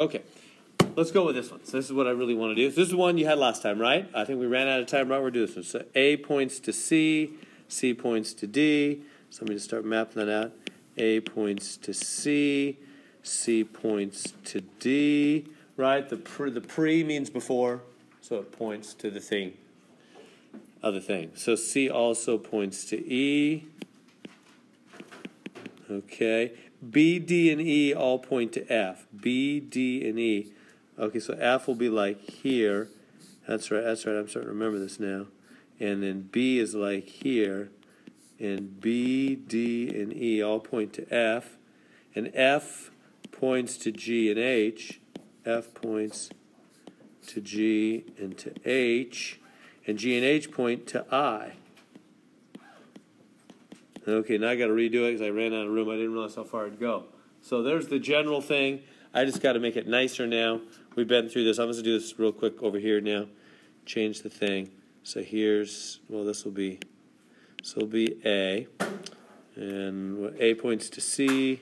Okay, let's go with this one. So this is what I really want to do. So this is the one you had last time, right? I think we ran out of time, right? We're doing this one. So A points to C, C points to D. So let me just start mapping that out. A points to C, C points to D, right? The pre, the pre means before, so it points to the thing, other thing. So C also points to E. Okay. B, D, and E all point to F. B, D, and E. Okay, so F will be like here. That's right, that's right. I'm starting to remember this now. And then B is like here. And B, D, and E all point to F. And F points to G and H. F points to G and to H. And G and H point to I. Okay, now I got to redo it because I ran out of room. I didn't realize how far it'd go. So there's the general thing. I just got to make it nicer now. We've been through this. I'm going to do this real quick over here now. Change the thing. So here's, well, this will be, this will be A. And A points to C.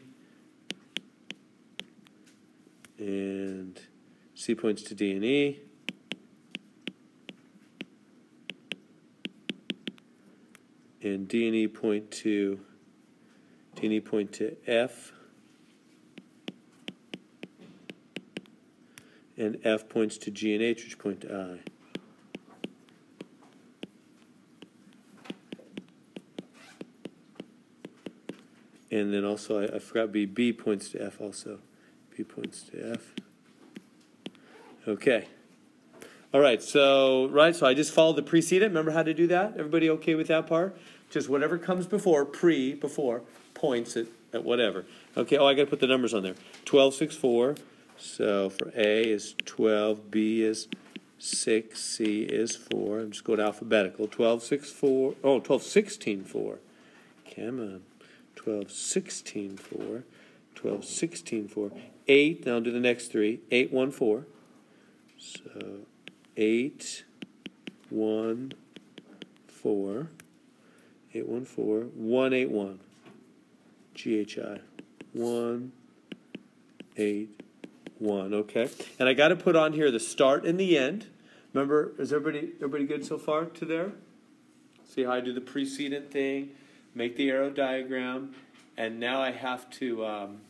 And C points to D and E. and D and E point to D and E point to F, and F points to G and H, which point to I. And then also, I, I forgot B. B points to F also. B points to F. Okay. All right, so right, so I just followed the precedent. Remember how to do that? Everybody okay with that part? Just whatever comes before, pre, before, points at, at whatever. Okay, oh, I got to put the numbers on there. 12, 6, 4. So for A is 12, B is 6, C is 4. I'm just going alphabetical. 12, 6, 4. Oh, 12, 16, 4. Come on. 12, 16, 4. 12, 16, 4. 8, now I'll do the next three. 8, 1, 4. So eight one four eight one four one eight one GHI one eight one okay and I got to put on here the start and the end remember is everybody everybody good so far to there see how I do the precedent thing make the arrow diagram and now I have to um,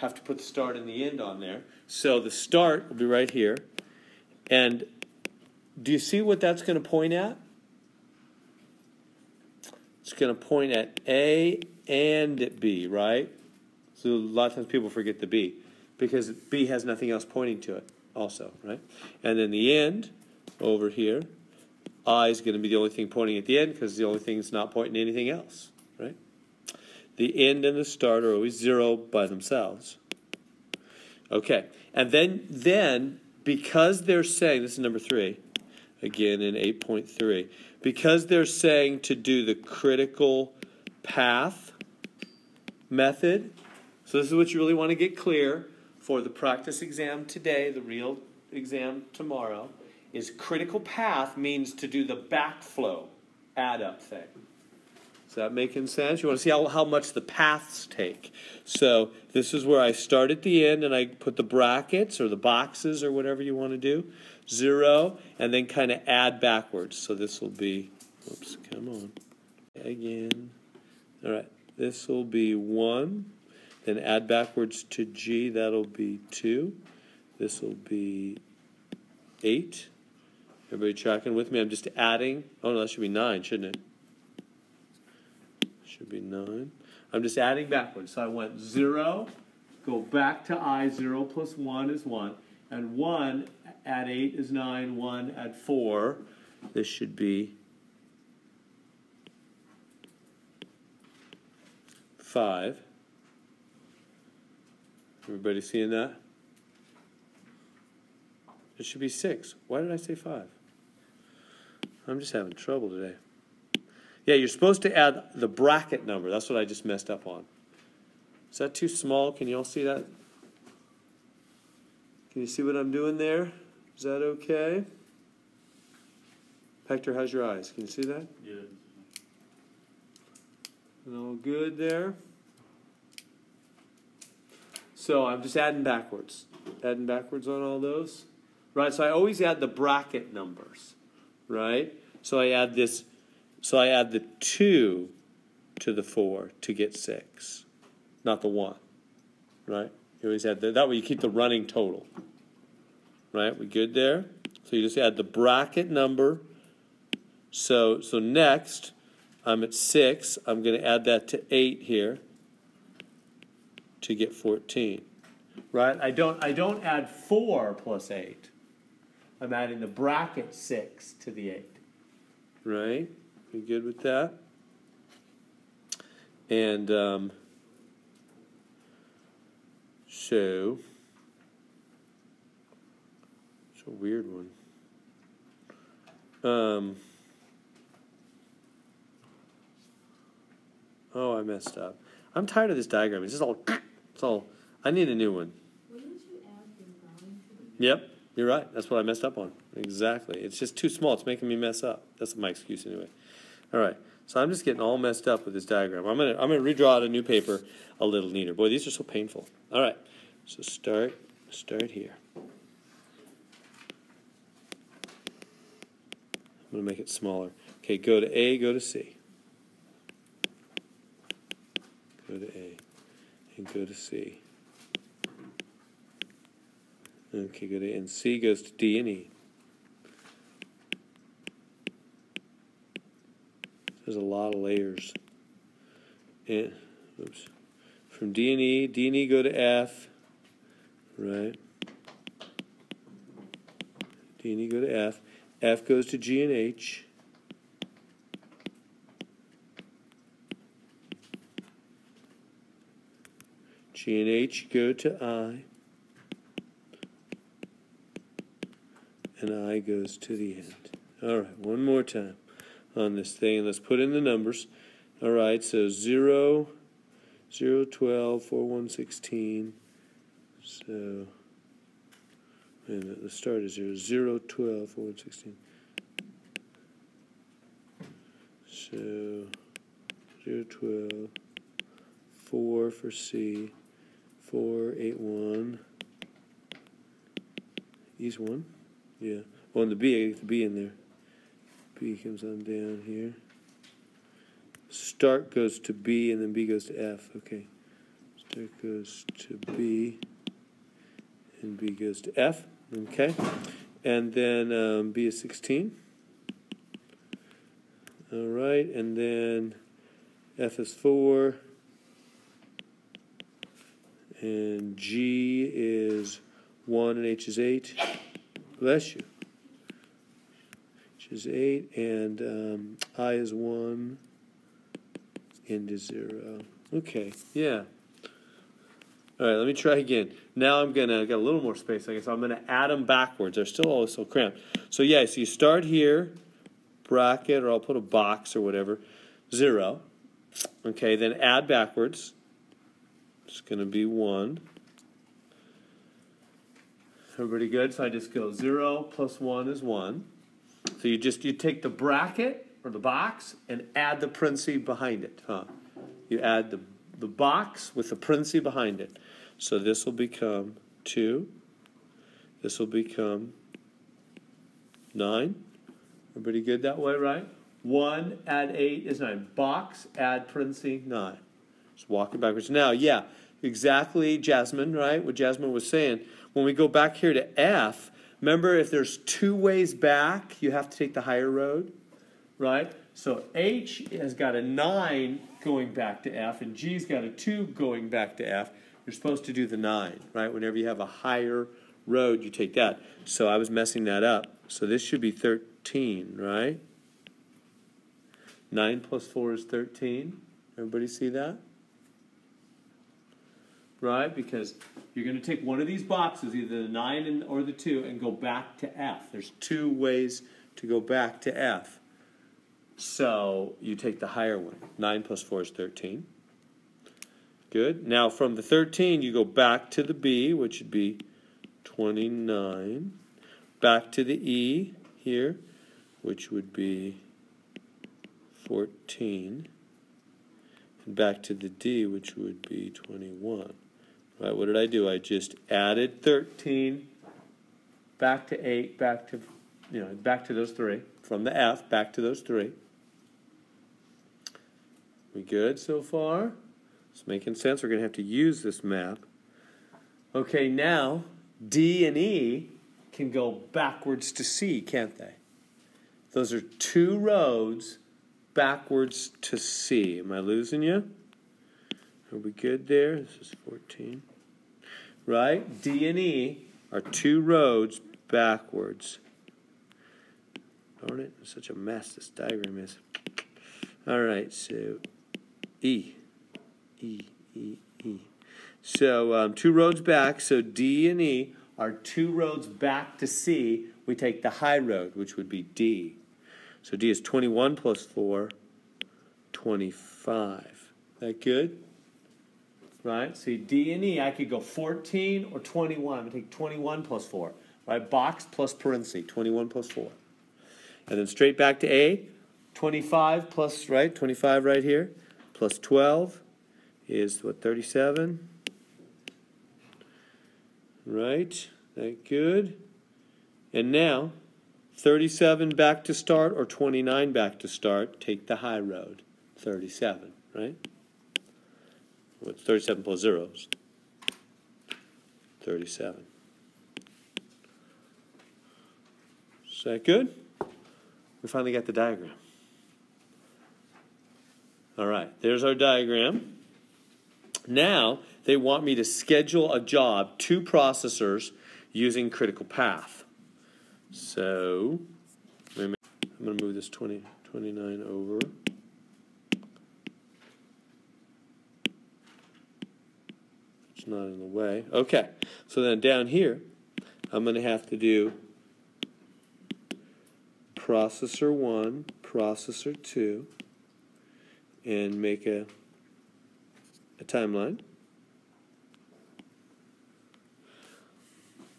have to put the start and the end on there. So the start will be right here. And do you see what that's going to point at? It's going to point at A and B, right? So a lot of times people forget the B because B has nothing else pointing to it also, right? And then the end over here, I is going to be the only thing pointing at the end because the only thing that's not pointing to anything else, right? The end and the start are always zero by themselves. Okay, and then then because they're saying this is number three, again in eight point three, because they're saying to do the critical path method. So this is what you really want to get clear for the practice exam today, the real exam tomorrow. Is critical path means to do the backflow add up thing. Is that making sense? You want to see how, how much the paths take. So this is where I start at the end and I put the brackets or the boxes or whatever you want to do. Zero, and then kind of add backwards. So this will be, oops, come on. Again. All right, this will be one. Then add backwards to G, that'll be two. This will be eight. Everybody tracking with me? I'm just adding. Oh, no, that should be nine, shouldn't it? Should be 9. I'm just adding backwards. So I went 0, go back to i, 0 plus 1 is 1. And 1 add 8 is 9, 1 add 4. This should be 5. Everybody seeing that? It should be 6. Why did I say 5? I'm just having trouble today. Yeah, you're supposed to add the bracket number. That's what I just messed up on. Is that too small? Can you all see that? Can you see what I'm doing there? Is that okay? Hector, how's your eyes? Can you see that? Yeah. And all good there? So I'm just adding backwards. Adding backwards on all those. Right? So I always add the bracket numbers. Right? So I add this so I add the two to the four to get six. Not the one. Right? You always add the, that way you keep the running total. Right? We good there? So you just add the bracket number. So so next I'm at six. I'm going to add that to eight here to get 14. Right? I don't I don't add 4 plus 8. I'm adding the bracket 6 to the 8. Right? You good with that? And um, so it's a weird one. Um, oh, I messed up. I'm tired of this diagram. It's just all it's all. I need a new one. Wouldn't you add the nine to the? Yep, you're right. That's what I messed up on. Exactly. It's just too small. It's making me mess up. That's my excuse anyway. All right. So I'm just getting all messed up with this diagram. I'm gonna I'm gonna redraw out a new paper a little neater. Boy, these are so painful. All right. So start start here. I'm gonna make it smaller. Okay, go to A, go to C. Go to A and go to C. Okay, go to A. and C goes to D and E. There's a lot of layers. And oops. From D and E, D and E go to F. Right. D and E go to F. F goes to G and H. G and H go to I. And I goes to the end. All right, one more time on this thing. And let's put in the numbers. All right, so 0, 0, 12, 4, 1, 16. So, minute, the start is 0, 0, 12, 4, 1, 16. So, 0, 12, 4 for C, 4, 8, 1. Ease 1? Yeah. Oh, and the B, I get the B in there. B comes on down here. Start goes to B and then B goes to F. Okay. Start goes to B and B goes to F. Okay. And then um, B is 16. All right. And then F is 4. And G is 1 and H is 8. Bless you. H is 8 and um, I is 1 and is 0. Okay, yeah. All right, let me try again. Now I'm going to get a little more space, I guess. I'm going to add them backwards. They're still all so cramped. So, yeah, so you start here, bracket, or I'll put a box or whatever, 0. Okay, then add backwards. It's going to be 1. Everybody good? So I just go 0 plus 1 is 1. So you just you take the bracket or the box and add the parenthesis behind it. Huh? You add the, the box with the parenthesis behind it. So this will become 2. This will become 9. Everybody good that way, right? 1 add 8 is 9. Box add parenthesis 9. Just walking backwards. Now, yeah, exactly, Jasmine, right? What Jasmine was saying. When we go back here to F, remember if there's two ways back, you have to take the higher road, right? So H has got a 9 going back to F, and G's got a 2 going back to F. You're supposed to do the 9, right? Whenever you have a higher road, you take that. So I was messing that up. So this should be 13, right? 9 plus 4 is 13. Everybody see that? right? Because you're going to take one of these boxes, either the 9 and, or the 2, and go back to F. There's two ways to go back to F. So you take the higher one. 9 plus 4 is 13. Good. Now from the 13, you go back to the B, which would be 29. Back to the E here, which would be 14. And back to the D, which would be 21. Right, what did I do? I just added 13 back to 8, back to, you know, back to those three. From the F, back to those three. We good so far? It's making sense. We're going to have to use this map. Okay, now D and E can go backwards to C, can't they? Those are two roads backwards to C. Am I losing you? Are we good there? This is 14. Right? D and E are two roads backwards. Darn it, such a mess this diagram is. All right, so E. E, E, E. So um, two roads back, so D and E are two roads back to C. We take the high road, which would be D. So D is 21 plus 4, 25. That good? Right? See, D and E, I could go 14 or 21. I'm going to take 21 plus 4. Right? Box plus parenthesis, 21 plus 4. And then straight back to A, 25 plus, right? 25 right here, plus 12 is what, 37? Right? That good? And now, 37 back to start or 29 back to start, take the high road. 37, right? What's 37 plus zeros? 37. Is that good? We finally got the diagram. All right, there's our diagram. Now, they want me to schedule a job, two processors, using critical path. So, I'm going to move this 20, 29 over. It's not in the way. Okay, so then down here, I'm going to have to do processor 1, processor 2, and make a, a timeline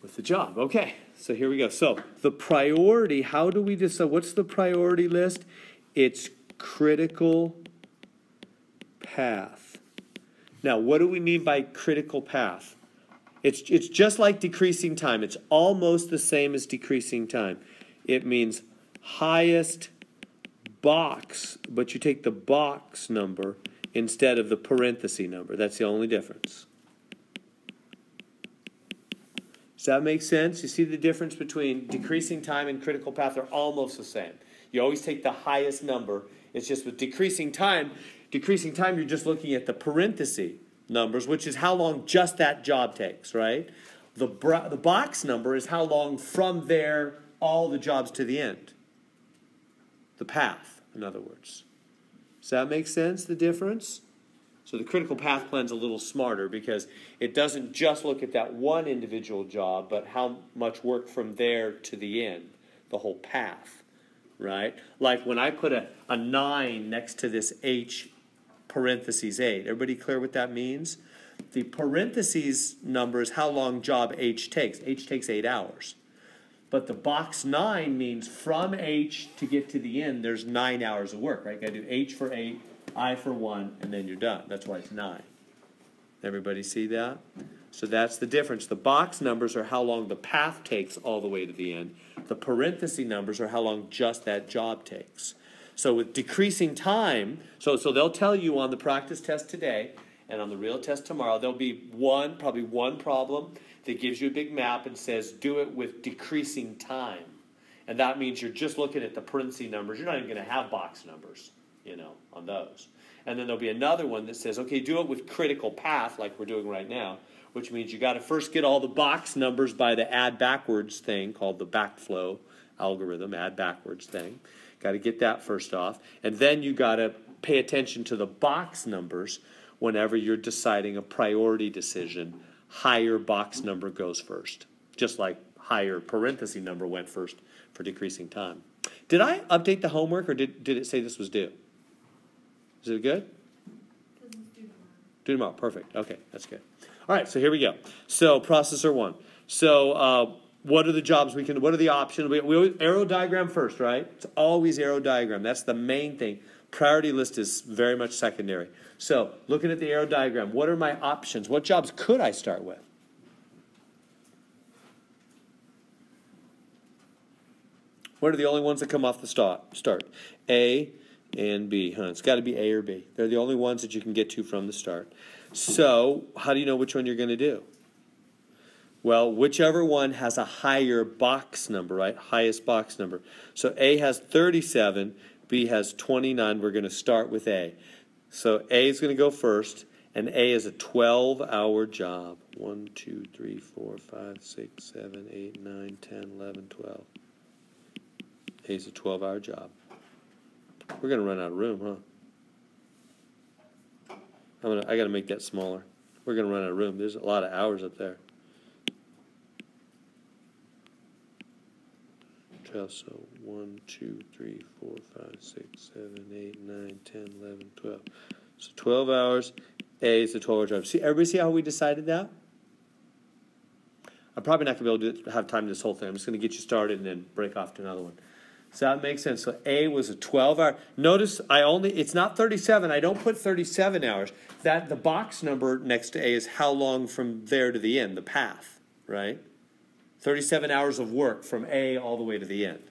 with the job. Okay, so here we go. So the priority, how do we decide? What's the priority list? It's critical path. Now, what do we mean by critical path? It's, it's just like decreasing time. It's almost the same as decreasing time. It means highest box, but you take the box number instead of the parenthesis number. That's the only difference. Does that make sense? You see the difference between decreasing time and critical path? They're almost the same. You always take the highest number. It's just with decreasing time, decreasing time, you're just looking at the parenthesis numbers, which is how long just that job takes, right? The, the box number is how long from there all the jobs to the end. The path, in other words. Does that make sense, the difference? So the critical path plan's a little smarter because it doesn't just look at that one individual job, but how much work from there to the end, the whole path, right? Like when I put a, a 9 next to this H parentheses 8. Everybody clear what that means? The parentheses number is how long job H takes. H takes 8 hours. But the box 9 means from H to get to the end, there's 9 hours of work, right? You Got to do H for 8, I for 1, and then you're done. That's why it's 9. Everybody see that? So that's the difference. The box numbers are how long the path takes all the way to the end. The parenthesis numbers are how long just that job takes. So with decreasing time, so, so they'll tell you on the practice test today and on the real test tomorrow, there'll be one, probably one problem that gives you a big map and says do it with decreasing time. And that means you're just looking at the parenthesis numbers. You're not even going to have box numbers, you know, on those. And then there'll be another one that says, okay, do it with critical path like we're doing right now, which means you got to first get all the box numbers by the add backwards thing called the backflow algorithm, add backwards thing. Got to get that first off. And then you got to pay attention to the box numbers whenever you're deciding a priority decision. Higher box number goes first, just like higher parenthesis number went first for decreasing time. Did I update the homework or did, did it say this was due? Is it good? Do tomorrow. Perfect. Okay, that's good. All right, so here we go. So processor one. So uh, what are the jobs we can, what are the options? We, we always, arrow diagram first, right? It's always arrow diagram. That's the main thing. Priority list is very much secondary. So, looking at the arrow diagram, what are my options? What jobs could I start with? What are the only ones that come off the start? Start A and B. Huh? It's got to be A or B. They're the only ones that you can get to from the start. So, how do you know which one you're going to do? Well, whichever one has a higher box number, right? Highest box number. So A has 37, B has 29. We're going to start with A. So A is going to go first, and A is a 12 hour job. 1, 2, 3, 4, 5, 6, 7, 8, 9, 10, 11, 12. A is a 12 hour job. We're going to run out of room, huh? I'm gonna, I got to make that smaller. We're going to run out of room. There's a lot of hours up there. 12, so 1, 2, 3, 4, 5, 6, 7, 8, 9, 10, 11, 12. So 12 hours, A is the 12 hour job. See, everybody see how we decided that? I'm probably not going to be able to have time this whole thing. I'm just going to get you started and then break off to another one. So that makes sense. So A was a 12 hour. Notice I only, it's not 37. I don't put 37 hours. That the box number next to A is how long from there to the end, the path, right? 37 hours of work from A all the way to the end.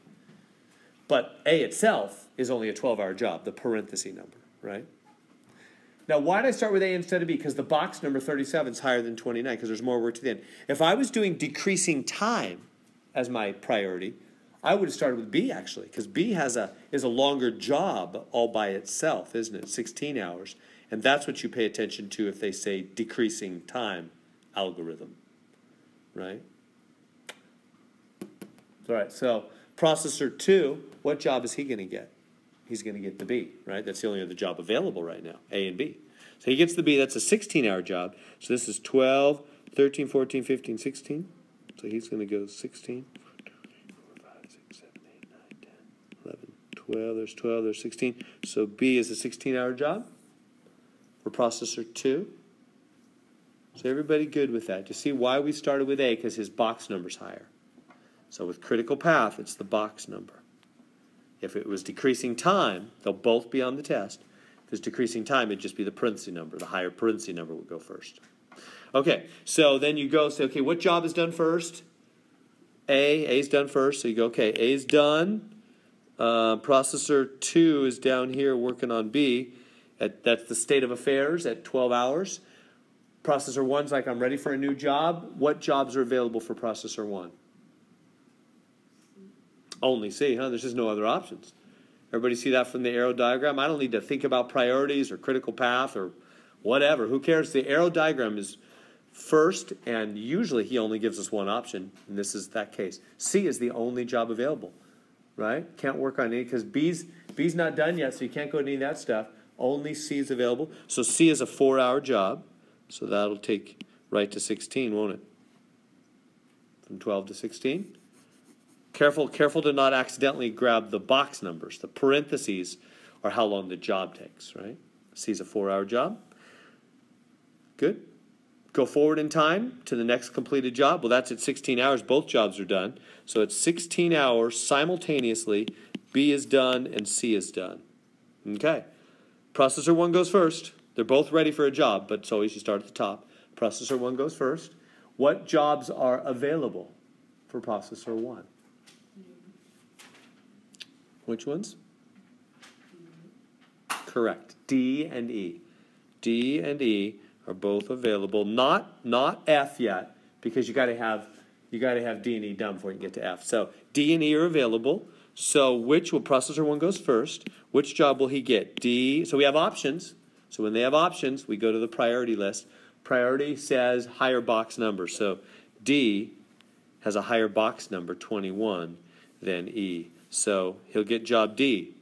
But A itself is only a 12 hour job, the parenthesis number, right? Now, why did I start with A instead of B? Because the box number 37 is higher than 29 because there's more work to the end. If I was doing decreasing time as my priority, I would have started with B actually, because B has a is a longer job all by itself, isn't it? 16 hours. And that's what you pay attention to if they say decreasing time algorithm. Right? All right, so processor two, what job is he going to get? He's going to get the B, right? That's the only other job available right now, A and B. So he gets the B, that's a 16 hour job. So this is 12, 13, 14, 15, 16. So he's going to go 16, 11, 12, there's 12, there's 16. So B is a 16 hour job for processor 2. So everybody good with that. You see why we started with A? Because his box number's higher. So with critical path, it's the box number. If it was decreasing time, they'll both be on the test. If it's decreasing time, it'd just be the parenthesis number. The higher parenthesis number would go first. Okay, so then you go say, okay, what job is done first? A, A is done first. So you go, okay, A is done. Uh, processor 2 is down here working on B. At, that's the state of affairs at 12 hours. Processor 1's like, I'm ready for a new job. What jobs are available for processor 1? Only C, huh? There's just no other options. Everybody see that from the arrow diagram? I don't need to think about priorities or critical path or whatever. Who cares? The arrow diagram is first, and usually he only gives us one option, and this is that case. C is the only job available, right? Can't work on any because B's B's not done yet, so you can't go to any of that stuff. Only C is available. So C is a four-hour job, so that'll take right to 16, won't it? From 12 to 16. Careful, careful to not accidentally grab the box numbers. The parentheses are how long the job takes, right? C is a four-hour job. Good. Go forward in time to the next completed job. Well, that's at 16 hours. Both jobs are done. So it's 16 hours simultaneously. B is done and C is done. Okay. Processor 1 goes first. They're both ready for a job, but it's always you start at the top. Processor 1 goes first. What jobs are available for processor 1? Which ones? Correct. D and E. D and E are both available. Not not F yet, because you got to have you got to have D and E done before you can get to F. So D and E are available. So which will processor one goes first? Which job will he get? D. So we have options. So when they have options, we go to the priority list. Priority says higher box number. So D has a higher box number, 21, than E. So he'll get job D,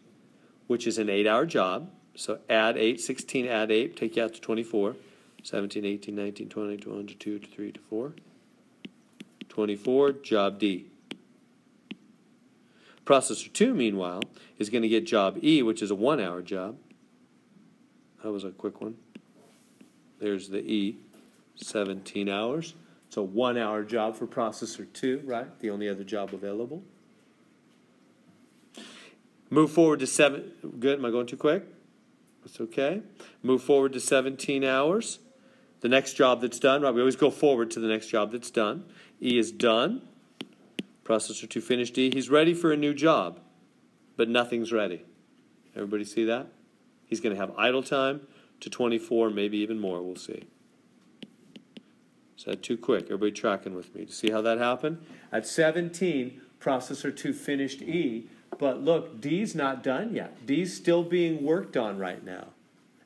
which is an eight hour job. So add 8, 16, add 8, take you out to 24. 17, 18, 19, 20, 21, to 2, to 3, to 4. 24, job D. Processor 2, meanwhile, is going to get job E, which is a one hour job. That was a quick one. There's the E, 17 hours. It's a one hour job for processor 2, right? The only other job available. Move forward to seven. Good. Am I going too quick? That's okay. Move forward to 17 hours. The next job that's done, right? We always go forward to the next job that's done. E is done. Processor 2 finished E. He's ready for a new job, but nothing's ready. Everybody see that? He's going to have idle time to 24, maybe even more. We'll see. Is that too quick? Everybody tracking with me to see how that happened? At 17, processor 2 finished E, but look, D's not done yet. D's still being worked on right now.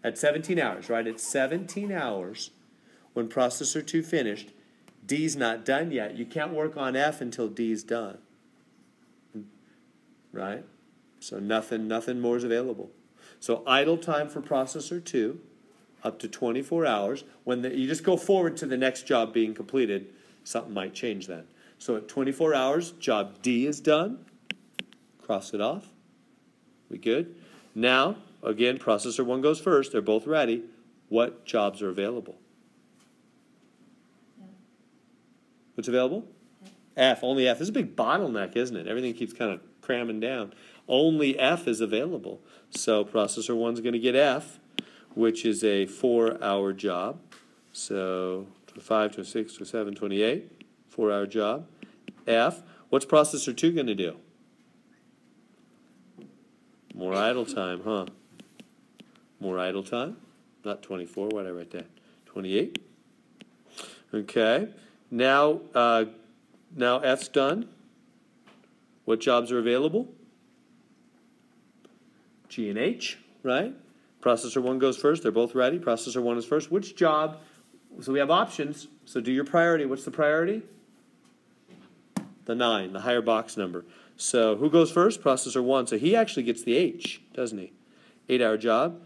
At 17 hours, right? At 17 hours, when processor 2 finished, D's not done yet. You can't work on F until D's done. Right? So nothing nothing more is available. So idle time for processor 2 up to 24 hours. When the, you just go forward to the next job being completed, something might change then. So at 24 hours, job D is done. Cross it off. We good? Now, again, processor 1 goes first. They're both ready. What jobs are available? What's available? F. Only F. This is a big bottleneck, isn't it? Everything keeps kind of cramming down. Only F is available. So processor one's going to get F, which is a four-hour job. So 5, 26, 27, 28, four-hour job. F. What's processor 2 going to do? More idle time, huh? More idle time? Not 24, why did I write that? 28. Okay. Now, uh, now F's done. What jobs are available? G and H, right? Processor 1 goes first. They're both ready. Processor 1 is first. Which job? So we have options. So do your priority. What's the priority? The 9, the higher box number. So who goes first? Processor 1. So he actually gets the H, doesn't he? 8 hour job.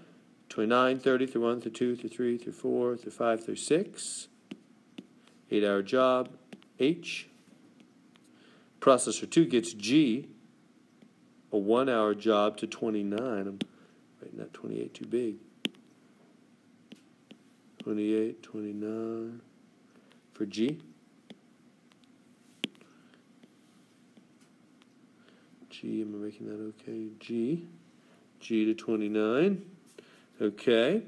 29, 30, through 1, through 2, through 3, through 4, through 5, through 6. 8 hour job. H. Processor 2 gets G, a 1 hour job to 29. I'm writing that 28 too big. 28, 29 for G. G, am I making that okay? G. G to 29. Okay.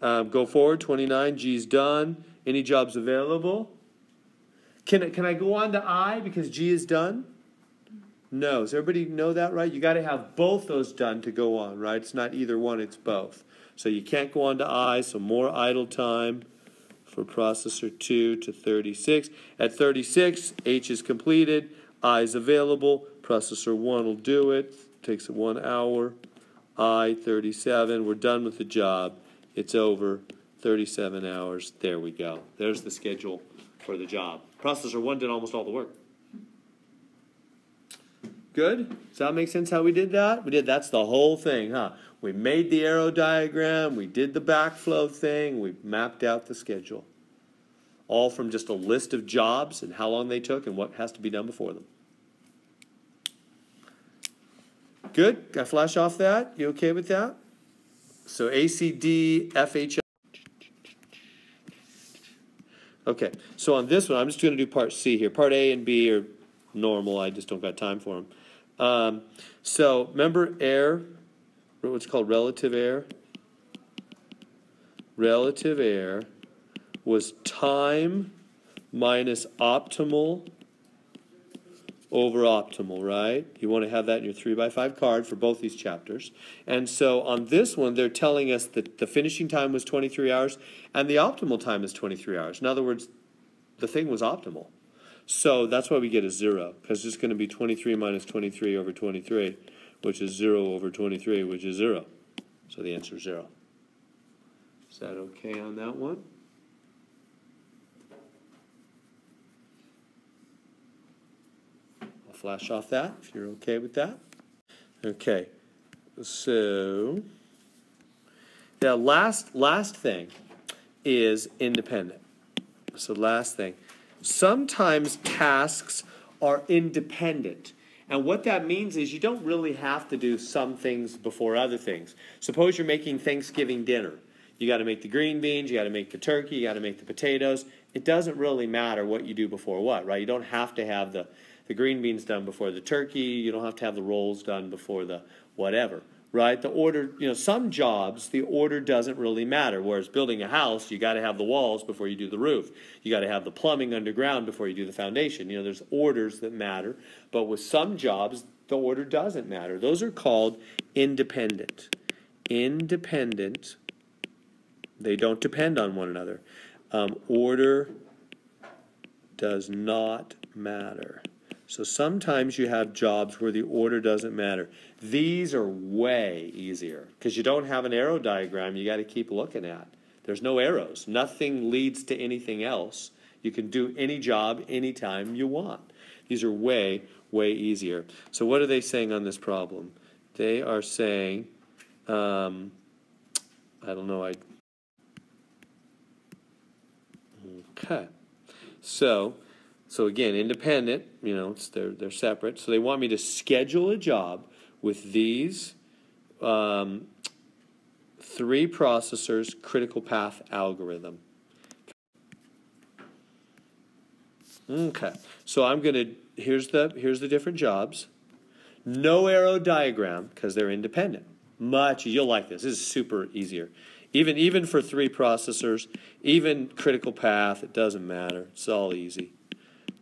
Um, go forward, 29. G's done. Any jobs available? Can, can I go on to I because G is done? No. Does everybody know that, right? You got to have both those done to go on, right? It's not either one, it's both. So you can't go on to I, so more idle time for processor 2 to 36. At 36, H is completed, I is available, processor 1 will do it, takes it one hour. I 37, we're done with the job. It's over, 37 hours. There we go. There's the schedule for the job. Processor 1 did almost all the work. Good? Does that make sense how we did that? We did that's the whole thing, huh? We made the arrow diagram, we did the backflow thing, we mapped out the schedule. All from just a list of jobs and how long they took and what has to be done before them. Good? Got flash off that? You okay with that? So ACD, FHL. Okay, so on this one, I'm just going to do part C here. Part A and B are normal. I just don't got time for them. Um, so remember error, what's called relative error? Relative error was time minus optimal over optimal, right? You want to have that in your 3 by 5 card for both these chapters. And so on this one, they're telling us that the finishing time was 23 hours and the optimal time is 23 hours. In other words, the thing was optimal. So that's why we get a 0, because it's going to be 23 minus 23 over 23, which is 0 over 23, which is 0. So the answer is 0. Is that okay on that one? Flash off that if you're okay with that. Okay, so the last last thing is independent. So last thing, sometimes tasks are independent. And what that means is you don't really have to do some things before other things. Suppose you're making Thanksgiving dinner. You got to make the green beans, you got to make the turkey, you got to make the potatoes, it doesn't really matter what you do before what, right? You don't have to have the, the green beans done before the turkey, you don't have to have the rolls done before the whatever, right? The order, you know, some jobs, the order doesn't really matter. Whereas building a house, you got to have the walls before you do the roof. You got to have the plumbing underground before you do the foundation. You know, there's orders that matter. But with some jobs, the order doesn't matter. Those are called independent. Independent. They don't depend on one another. Um, order does not matter. So sometimes you have jobs where the order doesn't matter. These are way easier because you don't have an arrow diagram you got to keep looking at. There's no arrows. Nothing leads to anything else. You can do any job anytime you want. These are way, way easier. So what are they saying on this problem? They are saying, um, I don't know, I Okay. So, so again, independent, you know, they're, they're separate. So they want me to schedule a job with these um, three processors, critical path algorithm. Okay. So I'm going to, here's the, here's the different jobs. No arrow diagram because they're independent. Much, you'll like this. This is super easier. Even, even for three processors, even critical path, it doesn't matter. It's all easy.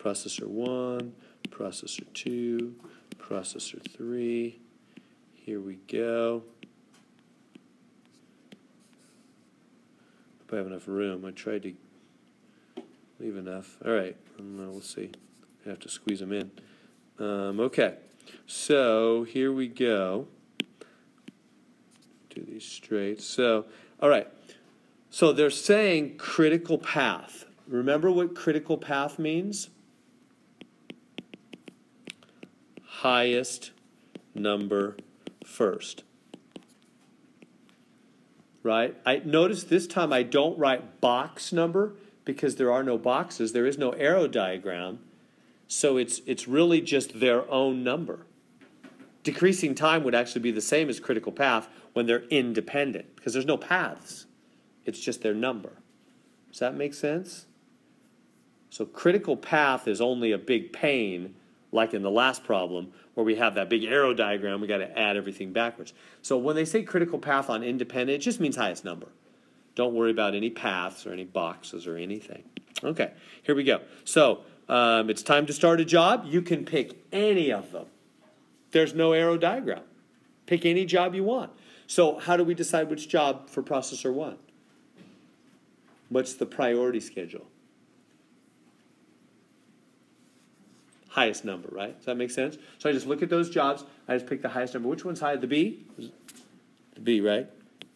Processor 1, processor 2, processor 3. Here we go. If I have enough room, I tried to leave enough. All right, we'll see. I have to squeeze them in. Um, okay, so here we go. Do these straight. So all right. So they're saying critical path. Remember what critical path means? Highest number first. Right? I notice this time I don't write box number because there are no boxes. There is no arrow diagram. So it's it's really just their own number. Decreasing time would actually be the same as critical path when they're independent because there's no paths. It's just their number. Does that make sense? So critical path is only a big pain, like in the last problem, where we have that big arrow diagram, we got to add everything backwards. So when they say critical path on independent, it just means highest number. Don't worry about any paths or any boxes or anything. Okay, here we go. So um, it's time to start a job. You can pick any of them. There's no arrow diagram. Pick any job you want. So how do we decide which job for processor one? What's the priority schedule? Highest number, right? Does that make sense? So I just look at those jobs. I just pick the highest number. Which one's high? The B? The B, right?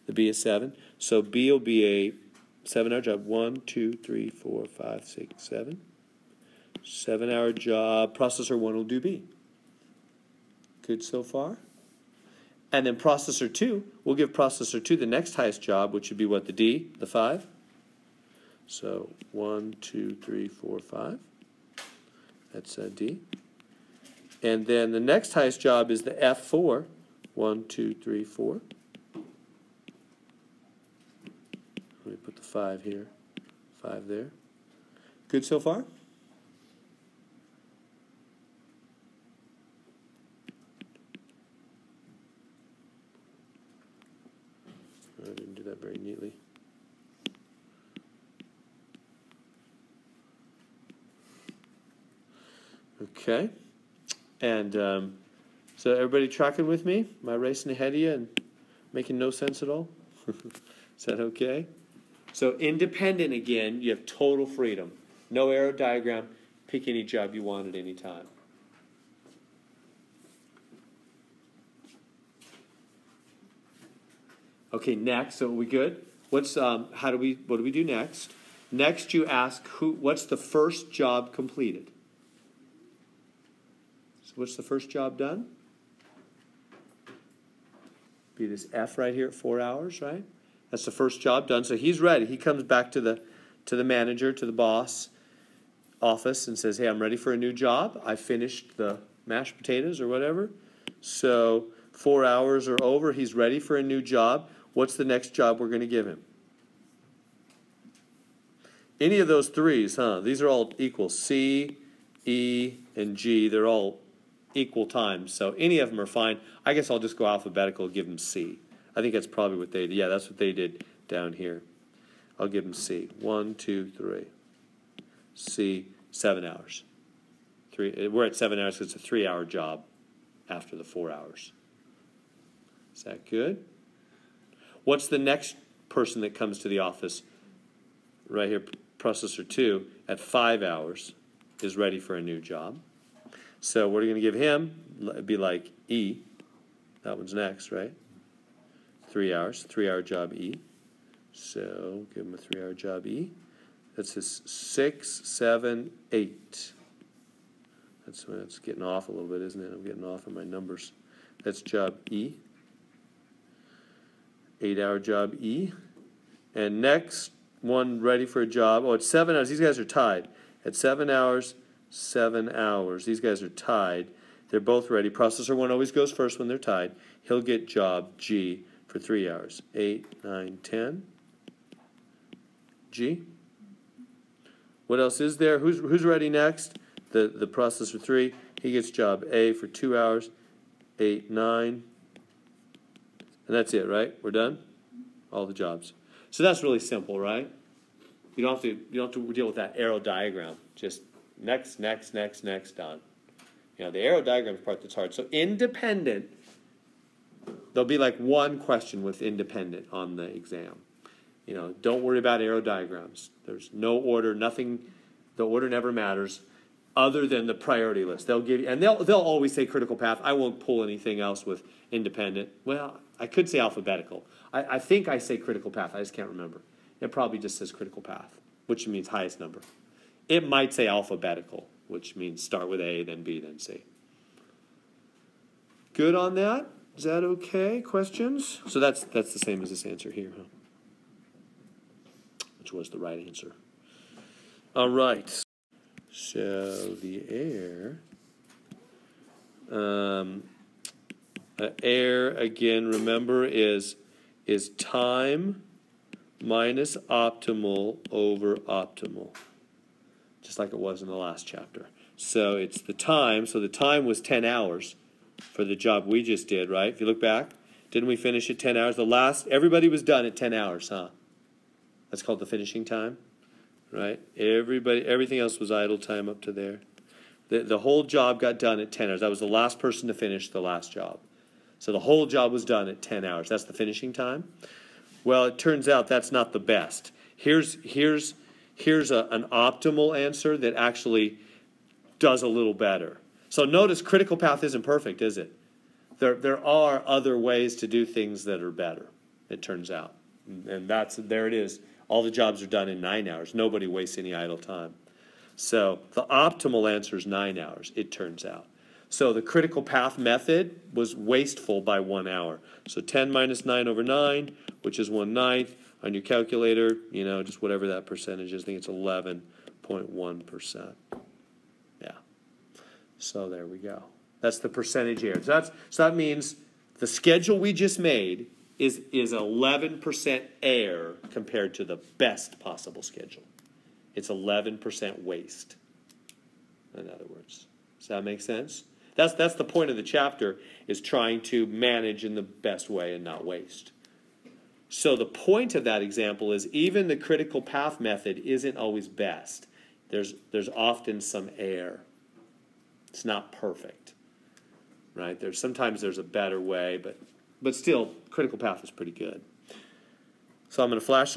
The B is seven. So B will be a seven hour job. One, two, three, four, five, six, seven. Seven hour job. Processor one will do B. Good so far? And then processor 2, we'll give processor 2 the next highest job, which would be what, the D, the 5? So 1, 2, 3, 4, 5. That's a D. And then the next highest job is the F4. 1, 2, 3, 4. Let me put the 5 here, 5 there. Good so far? I didn't do that very neatly. Okay. And um, so everybody tracking with me? Am I racing ahead of you and making no sense at all? Is that okay? So independent again, you have total freedom. No arrow diagram. Pick any job you want at any time. Okay, next. So we good? What's um, how do we what do we do next? Next, you ask who. What's the first job completed? So what's the first job done? Be this F right here at four hours, right? That's the first job done. So he's ready. He comes back to the to the manager, to the boss office, and says, "Hey, I'm ready for a new job. I finished the mashed potatoes or whatever. So four hours are over. He's ready for a new job." What's the next job we're going to give him? any of those threes, huh? These are all equal. C, E, and G, they're all equal times. So any of them are fine. I guess I'll just go alphabetical, give them C. I think that's probably what they did. Yeah, that's what they did down here. I'll give them C. One, two, three. C, seven hours. Three. Eh, we're at seven hours because it's a three-hour job after the four hours. Is that good? What's the next person that comes to the office? Right here, processor two, at five hours, is ready for a new job. So what are you going to give him? It'd be like E. That one's next, right? Three hours, three hour job E. So give him a three hour job E. That's his six, seven, eight. That's, that's getting off a little bit, isn't it? I'm getting off on my numbers. That's job E. Eight hour job E. And next one ready for a job. Oh, it's seven hours. These guys are tied. At seven hours, seven hours. These guys are tied. They're both ready. Processor one always goes first when they're tied. He'll get job G for three hours. Eight, nine, ten. G. What else is there? Who's who's ready next? The the processor three. He gets job A for two hours. Eight, nine. And that's it, right? We're done? All the jobs. So that's really simple, right? You don't have to you don't have to deal with that arrow diagram. Just next, next, next, next, done. You know, the arrow diagram is part that's hard. So independent, there'll be like one question with independent on the exam. You know, don't worry about arrow diagrams. There's no order, nothing, the order never matters other than the priority list. They'll give you, and they'll, they'll always say critical path. I won't pull anything else with independent. Well, I could say alphabetical. I, I think I say critical path. I just can't remember. It probably just says critical path, which means highest number. It might say alphabetical, which means start with A, then B, then C. Good on that? Is that okay? Questions? So that's that's the same as this answer here, huh? Which was the right answer. All right. So the error, um, uh, error again. Remember is is time minus optimal over optimal, just like it was in the last chapter. So it's the time. So the time was ten hours for the job we just did, right? If you look back, didn't we finish at ten hours? The last everybody was done at ten hours, huh? That's called the finishing time right? Everybody, everything else was idle time up to there. The, the whole job got done at 10 hours. I was the last person to finish the last job. So the whole job was done at 10 hours. That's the finishing time. Well, it turns out that's not the best. Here's, here's, here's a, an optimal answer that actually does a little better. So notice critical path isn't perfect, is it? There, there are other ways to do things that are better, it turns out. And that's there it is all the jobs are done in nine hours. Nobody wastes any idle time. So the optimal answer is nine hours, it turns out. So the critical path method was wasteful by one hour. So 10 minus 9 over 9, which is 1 ninth. On your calculator, you know, just whatever that percentage is, I think it's 11.1%. Yeah. So there we go. That's the percentage error. So, that's, so that means the schedule we just made is, is 11% error compared to the best possible schedule. It's 11% waste, in other words. Does that make sense? That's, that's the point of the chapter, is trying to manage in the best way and not waste. So the point of that example is even the critical path method isn't always best. There's, there's often some error. It's not perfect, right? There's sometimes there's a better way, but but still, critical path is pretty good. So I'm going to flash.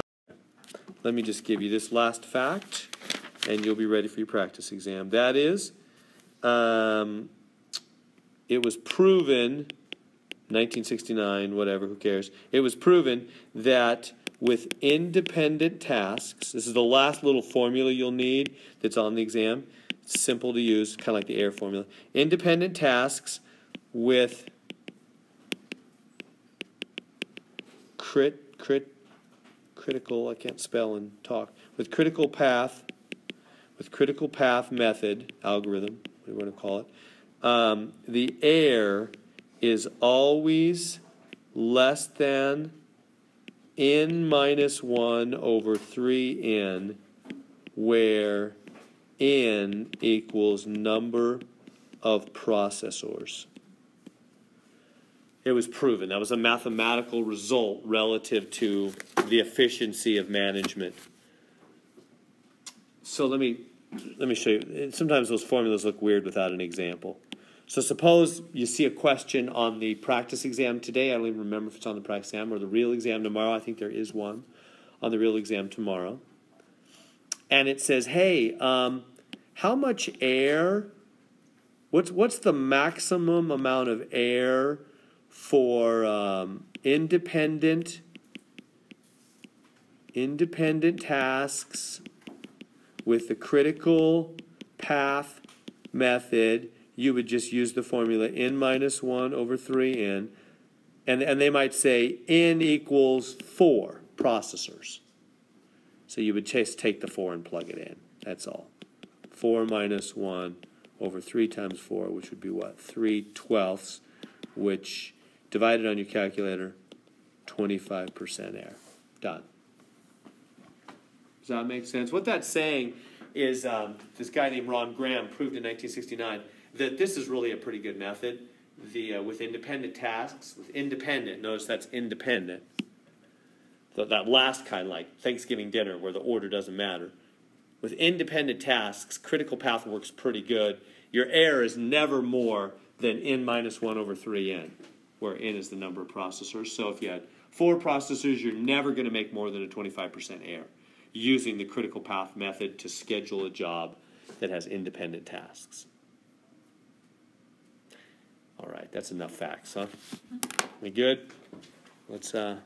Let me just give you this last fact, and you'll be ready for your practice exam. That is, um, it was proven, 1969, whatever, who cares? It was proven that with independent tasks, this is the last little formula you'll need that's on the exam. It's simple to use, kind of like the error formula. Independent tasks with crit, crit, critical, I can't spell and talk, with critical path, with critical path method, algorithm, you want to call it, um, the error is always less than n minus 1 over 3n where n equals number of processors. It was proven. That was a mathematical result relative to the efficiency of management. So let me let me show you. Sometimes those formulas look weird without an example. So suppose you see a question on the practice exam today. I don't even remember if it's on the practice exam or the real exam tomorrow. I think there is one on the real exam tomorrow. And it says, "Hey, um, how much error? What's what's the maximum amount of error for um, independent independent tasks with the critical path method, you would just use the formula n minus 1 over 3n. And, and they might say n equals 4 processors. So you would just take the 4 and plug it in. That's all. 4 minus 1 over 3 times 4, which would be what? 3 twelfths, which divided on your calculator, 25% error. Done. Does that make sense? What that's saying is um, this guy named Ron Graham proved in 1969 that this is really a pretty good method. The uh, with independent tasks, with independent. Notice that's independent. That last kind, like Thanksgiving dinner, where the order doesn't matter. With independent tasks, critical path works pretty good. Your error is never more than n minus 1 over 3n, where n is the number of processors. So if you had four processors, you're never going to make more than a 25% error using the critical path method to schedule a job that has independent tasks. All right, that's enough facts, huh? We good? Let's uh,